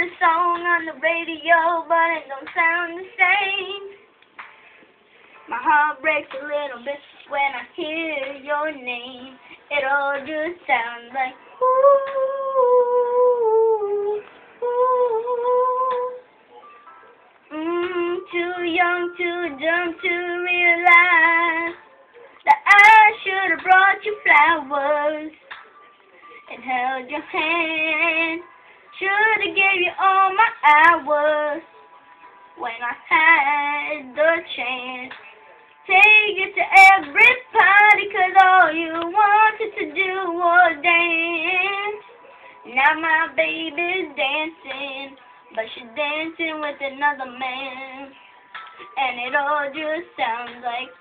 a song on the radio, but it don't sound the same. My heart breaks a little bit when I hear your name. It all just sounds like ooh, ooh. Mm, too young, too dumb to realize that I should have brought you flowers and held your hand. Should have gave you all my hours when I had the chance. Take it to every party cause all you wanted to do was dance. Now my baby's dancing, but she's dancing with another man. And it all just sounds like.